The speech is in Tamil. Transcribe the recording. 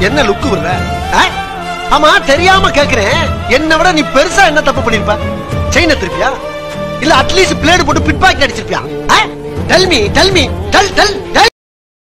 என்ன லுக்கு விடுற ஆமா தெரியாம கேக்குறேன். என்ன விட நீ பெருசா என்ன தப்பு பண்ணிருப்ப? செயின திருப்பியா இல்ல அட்லீஸ்ட் பிளேடு போட்டு pickpocket அடிச்சிருப்பியா tell me tell me tell tell tell